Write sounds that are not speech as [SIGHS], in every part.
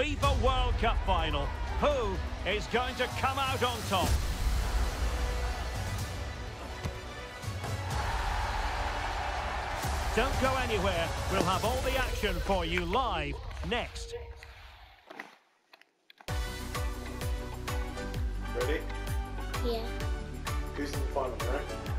FIFA World Cup final. Who is going to come out on top? Don't go anywhere. We'll have all the action for you live next. Ready? Yeah. Who's in the final, right?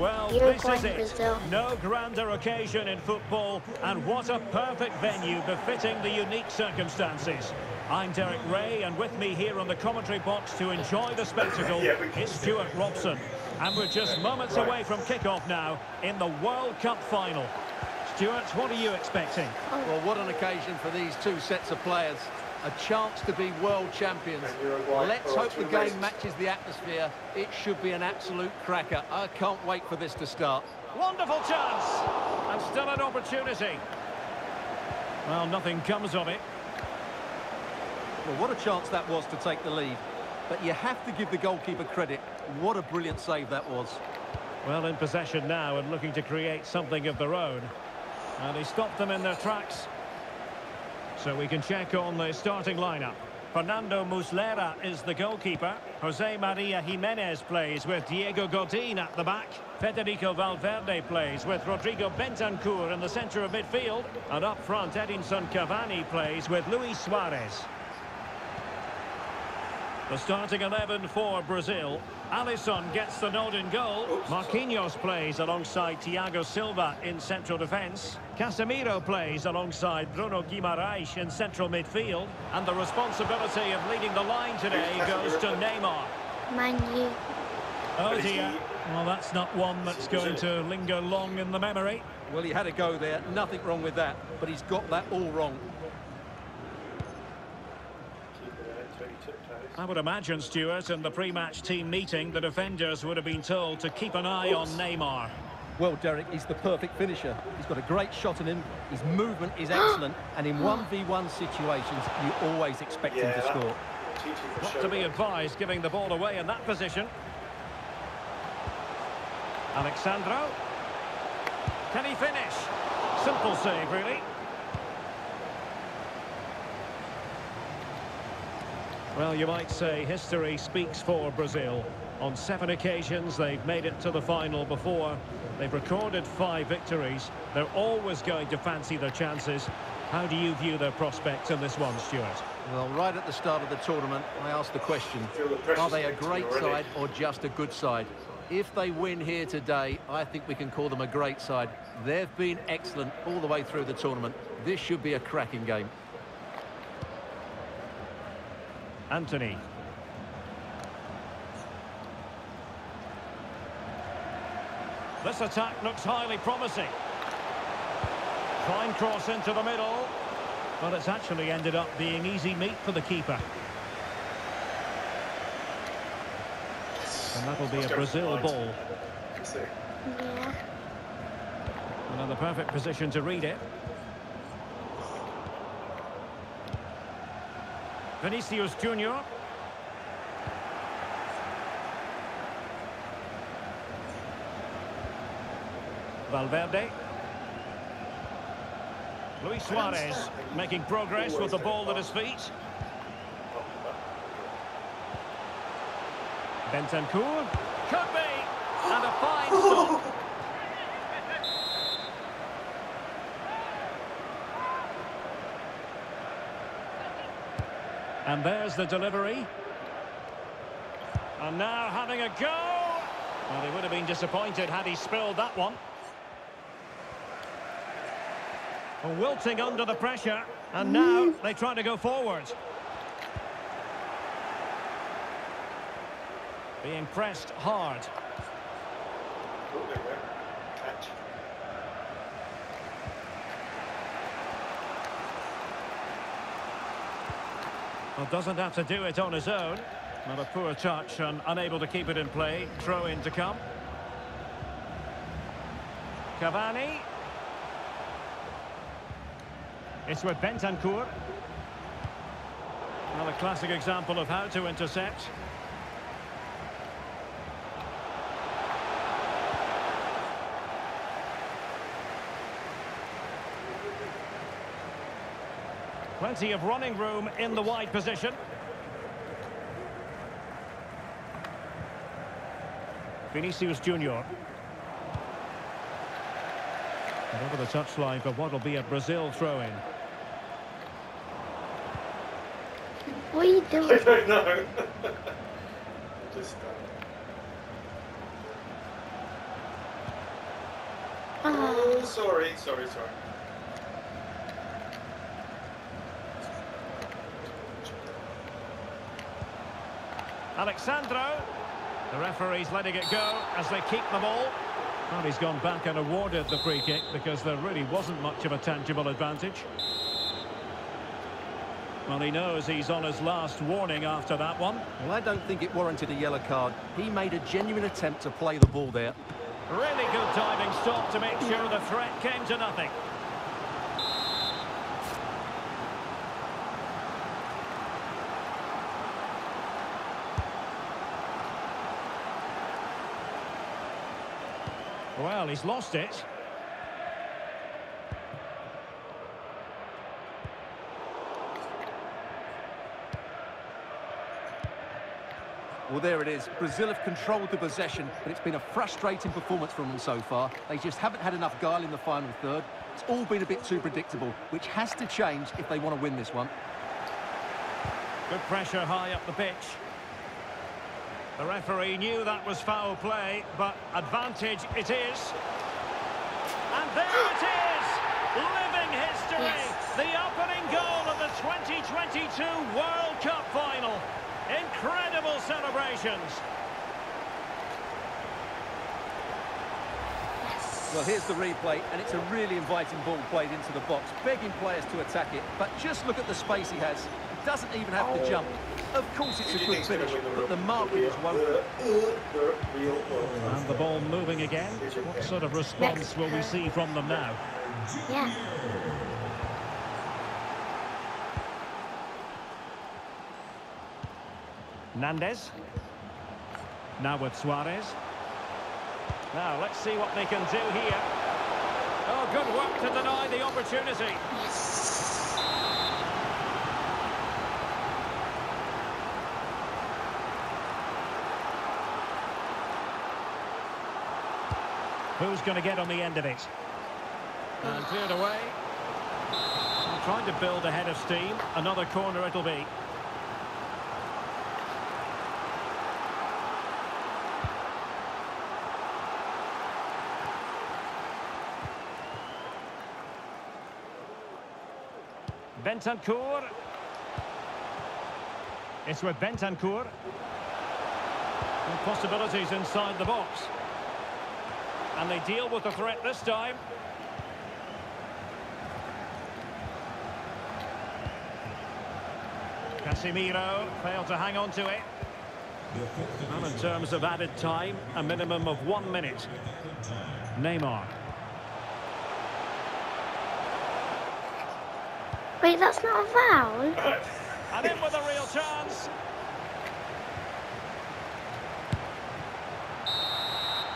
Well, Uruguay, this is it. Brazil. No grander occasion in football, and what a perfect venue befitting the unique circumstances. I'm Derek Rae, and with me here on the commentary box to enjoy the spectacle Yeah, is Stewart Robson. And we're just moments Right. away from kickoff now in the World Cup final. Stewart, what are you expecting? Well, what an occasion for these two sets of players. A chance to be world champions. Let's hope the game matches the atmosphere. It should be an absolute cracker. I can't wait for this to start. Wonderful chance! And still an opportunity. Well, nothing comes of it. Well, what a chance that was to take the lead. But you have to give the goalkeeper credit. What a brilliant save that was. Well, in possession now and looking to create something of their own. And he stopped them in their tracks. So we can check on the starting lineup. Fernando Muslera is the goalkeeper. Jose Maria Gimenez plays with Diego Godin at the back. Federico Valverde plays with Rodrigo Bentancur in the centre of midfield. And up front, Edinson Cavani plays with Luis Suarez. The starting 11 for Brazil. Alisson gets the nod in goal. Marquinhos plays alongside Thiago Silva in central defence. Casemiro plays alongside Bruno Guimaraes in central midfield. And the responsibility of leading the line today goes to Neymar. Man U. Oh is dear. he- Well, that's not one that's going to linger long in the memory. Well, he had a go there. Nothing wrong with that. But he's got that all wrong. Keep it out until he tiptoes. I would imagine, Stewart, in the pre-match team meeting, the defenders would have been told to keep an eye on Neymar. Well, Derek, he's the perfect finisher. He's got a great shot in him. His movement is excellent. [GASPS] And in 1v1 situations, you always expect him to score. TT Not sure. to be advised, giving the ball away in that position. Alex Sandro. Can he finish? Simple save, really. Well, you might say history speaks for Brazil. On seven occasions, they've made it to the final before. They've recorded five victories. They're always going to fancy their chances. How do you view their prospects in this one, Stewart? Well, right at the start of the tournament, I asked the question, Feel the pressure's are they a great side or just a good side? If they win here today, I think we can call them a great side. They've been excellent all the way through the tournament. This should be a cracking game. Antony. This attack looks highly promising. Fine cross into the middle. But it's actually ended up being easy meat for the keeper. And that'll be a Brazil ball. Let's see. Yeah. And in the perfect position to read it. Vinicius Junior. Valverde. Luis Suarez making progress with the ball at his feet. Bentancur. Could be. And a fine oh. stop. And there's the delivery. And now having a go. Well, he would have been disappointed had he spilled that one. Wilting under the pressure. And now mm. they try to go forward. Being pressed hard. Oh, there we go. Catch. Well, doesn't have to do it on his own. Not a poor touch and unable to keep it in play. Throw in to come. Cavani. It's with Bentancur. Another classic example of how to intercept. Plenty of running room in the wide position. Vinicius Junior. And over the touchline for what will be a Brazil throw-in. What are you doing? [LAUGHS] I don't know. [LAUGHS] Just. Uh, Oh, oh, sorry, sorry, sorry. Alex Sandro. The referee's letting it go as they keep the ball. Well, he's gone back and awarded the free kick because there really wasn't much of a tangible advantage. Well, he knows he's on his last warning after that one. Well, I don't think it warranted a yellow card. He made a genuine attempt to play the ball there. Really good diving stop to make sure the threat came to nothing. Well, he's lost it. Well, there it is. Brazil have controlled the possession, but it's been a frustrating performance from them so far. They just haven't had enough guile in the final third. It's all been a bit too predictable, which has to change if they want to win this one. Good pressure high up the pitch. The referee knew that was foul play, but advantage it is. And there it is! Living history! Yes. The opening goal of the 2022 World Cup final. Incredible celebrations. Well, here's the replay, and it's a really inviting ball played into the box, begging players to attack it. But just look at the space he has. He doesn't even have to oh. jump. Of course, it's a do good finish, the but the real- marking the was woeful. The, the, the real World And the ball moving again. What sort of response will we see from them now? Yeah. Nandez. Now with Suarez. Now, let's see what they can do here. Oh, good work to deny the opportunity. Yes. Who's going to get on the end of it? And cleared away. Trying to build a head of steam. Another corner it'll be. Bentancur. It's with Bentancur. And possibilities inside the box. And they deal with the threat this time. Casemiro failed to hang on to it. Well, in terms of added time, a minimum of one minute. Neymar. Wait, that's not a foul. And in with a real chance.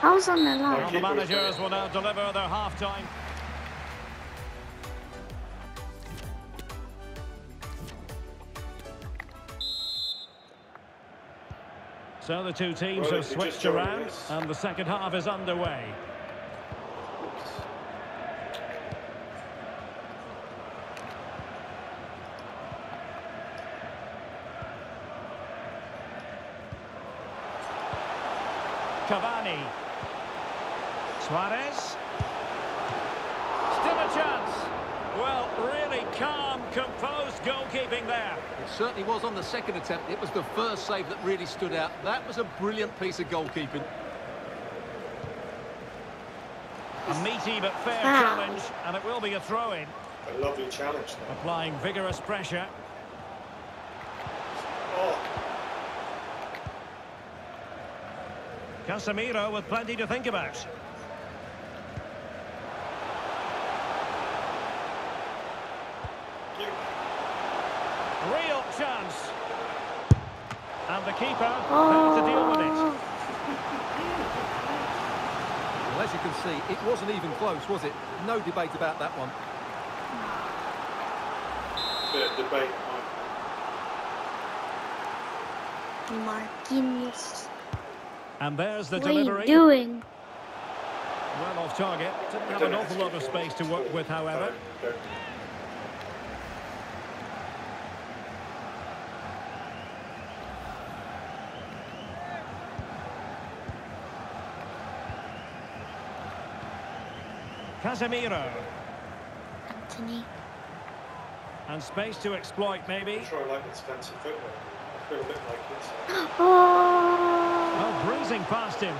I was on the Well, line. the managers will now deliver their half-time. So the two teams Well, have if you just switched around this. and the second half is underway. Cavani. Suarez. Still a chance. Well, really calm, composed goalkeeping there. It certainly was on the second attempt. It was the first save that really stood out. That was a brilliant piece of goalkeeping. A meaty but fair Wow. challenge, and it will be a throw-in. A lovely challenge. though. Applying vigorous pressure. Oh, Casemiro with plenty to think about. you. Real chance. And the keeper failed to oh. deal with it. Oh, Well, as you can see, it wasn't even close, was it? No debate about that one. the debate. Marquinhos. And there's the What are you doing? Well off target. Didn't have an awful lot of space to work with, however. Casemiro. Antony. And space to exploit, maybe. I'm sure I like its football. I feel a bit like it. So. Uh, oh! Oh, breezing past him.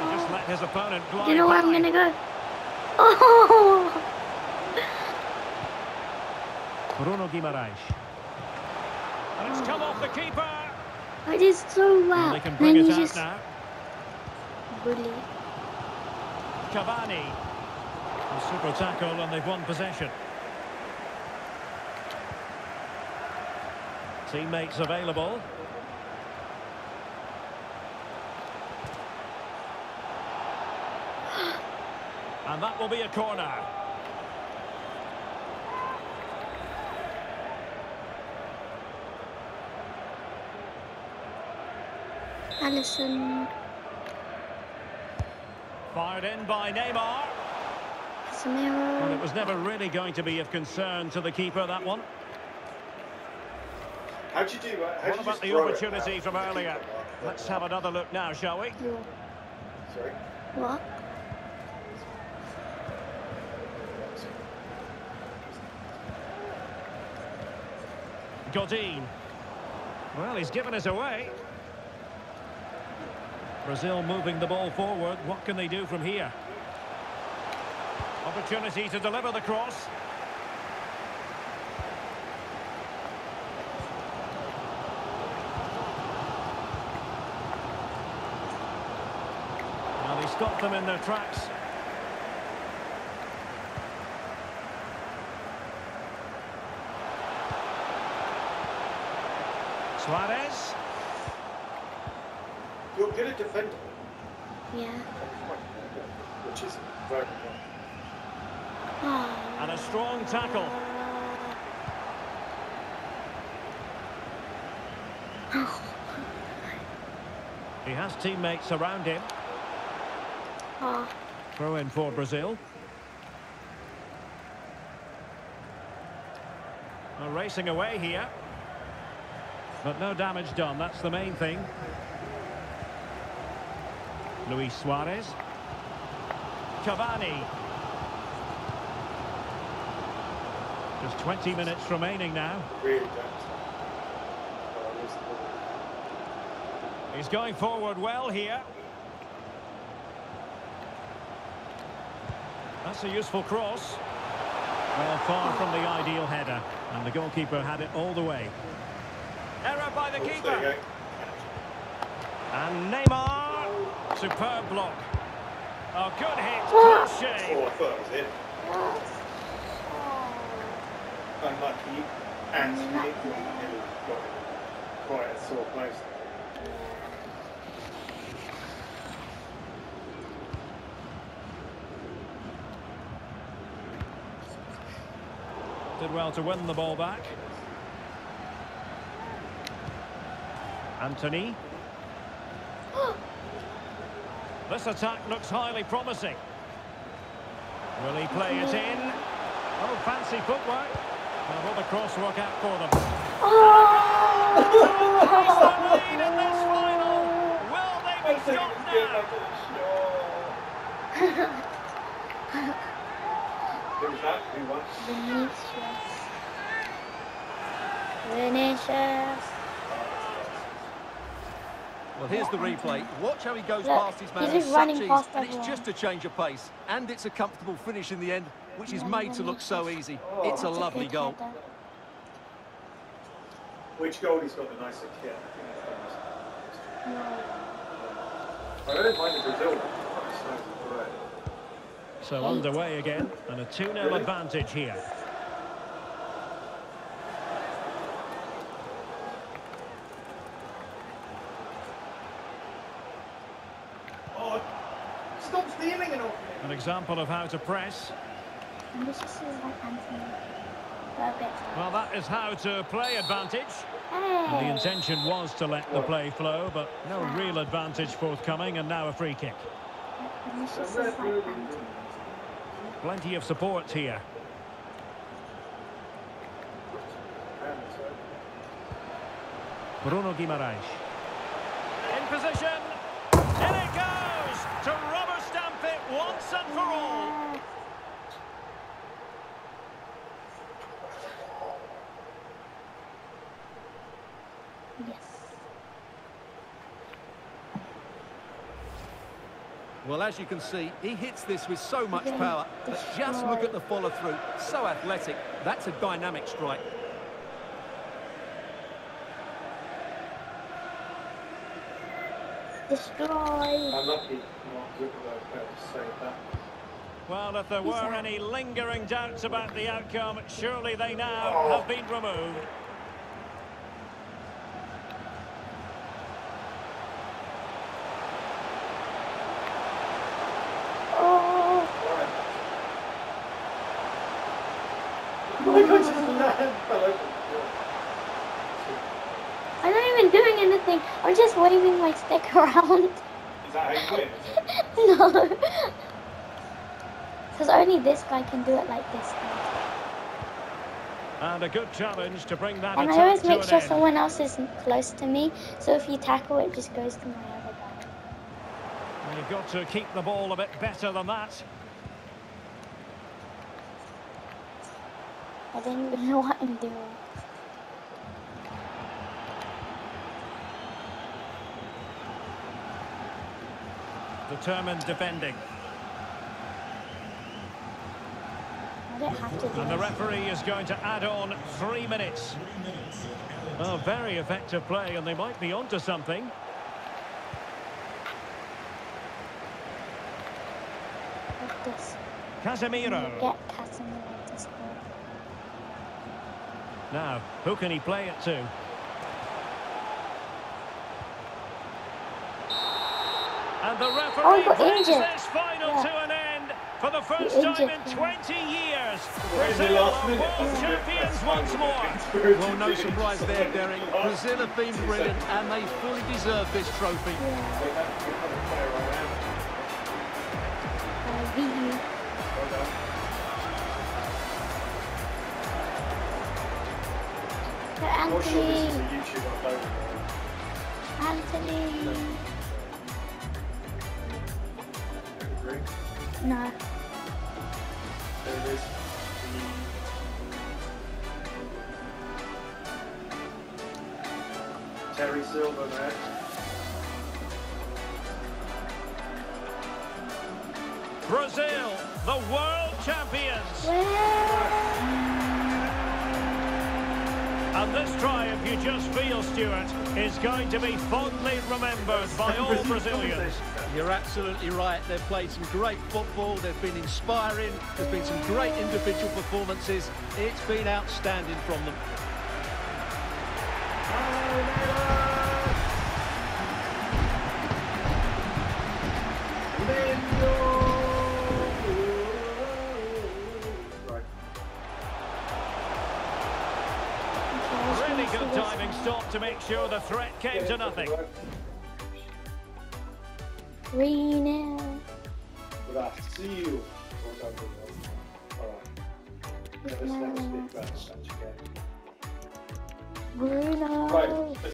Oh, just let his opponent glide You know where I'm gonna go? Oh! Bruno Guimaraes. And it's come off the keeper. I did so well. And they can bring then it you out just now. Bully. Cavani. A super tackle and they've won possession. Teammates available. [GASPS] And that will be a corner. Alisson. Fired in by Neymar. Casemiro. Well, it was never really going to be of concern to the keeper, that one. How'd you do? Uh, how'd What you about the throw opportunity from the earlier? keeper, Let's have another look now, shall we? Yo. Sorry. What? Godin. Well, he's given us away. Brazil moving the ball forward. What can they do from here? Opportunity to deliver the cross. Now they stop them in their tracks. Suarez. You're good at defending, Yeah. which is very good. Oh. And a strong tackle. [SIGHS] He has teammates around him. Oh. Throw in for Brazil. Well, racing away here. But no damage done, that's the main thing. Luis Suarez. Cavani. Just 20 minutes remaining now. Really don't. I lose the ball. He's going forward well here. That's a useful cross. Well, far from the ideal header. And the goalkeeper had it all the way. Error by the keeper. And Neymar. Superb block. Oh, good hit. Ah. Oh. Good shave. Oh, I thought it was in. Unlucky. And Nick nearly got quite a sore place. Did well to win the ball back. Antony. Ah. This attack looks highly promising. Will he play it in? Oh, fancy footwork. Now will the cross work out for them? Increase the lead in this final. Will they be stopped now? Who that? Who won? Vinicius. Vinicius. Well, here's the replay. Watch how he goes Look, past his man he's just such running ease, past and it's just a change of pace. And it's a comfortable finish in the end, which is made to look so easy. It's a lovely goal. header. Which goalie's got the nicer kit? I think No. that's the nice- I don't mind the Brazil one. It's nice and red. So underway again, and a 2-0 advantage here. Stealing an opening. An example of how to press. And this is like Antony. But a bit. Well, that is how to play advantage. And the intention was to let the play flow, but no real advantage forthcoming, and now a free kick. And this is like Antony. Plenty of support here. Bruno Guimaraes. In position. In it goes! To rubber stamp it once and for all. Yes. Well, as you can see, he hits this with so much power. But just look at the follow-through. So athletic. That's a dynamic strike. Destroyed. Unlucky Mark Whitlow failed to save that. Well, if there Who's were that? any lingering doubts about the outcome, surely they now Oh. have been removed. Oh! Why can't just land fell open? I'm not even doing anything. I'm just waving my stick [LAUGHS] around. Is that how you win? Is it? [LAUGHS] no. Because only this guy can do it like this. And a good challenge to bring that And I always make sure end. someone else is close to me. So if you tackle, it just goes to my other guy. And You've got to keep the ball a bit better than that. I don't even know what I'm doing. Determined defending. I don't have to do And the referee is going to add on three minutes. Oh, very effective play, and they might be onto something. Casemiro. Get Casemiro. Now, who can he play it to? And the Oh, referee he got brings injured. this final Yeah. to an end for the first He time in 20 years. Well, in the Brazil are minute, world champions once more. Well, no surprise there, Derek. Brazil have been brilliant, and they fully deserve this trophy. Yeah. Not sure this is a Antony. YouTube upload. Antony. Agree? No. There it is. Terry Silver, man. Brazil, the world champions. Well. And this triumph, you just feel, Stewart, is going to be fondly remembered by [LAUGHS] all Brazilians. You're absolutely right. They've played some great football. They've been inspiring. There's been some great individual performances. It's been outstanding from them. Oh, stop to make sure the threat came to nothing. Three nil. Brasil. Well done, Bruno. All right. Let's never speak about such a game. Bruno. Right.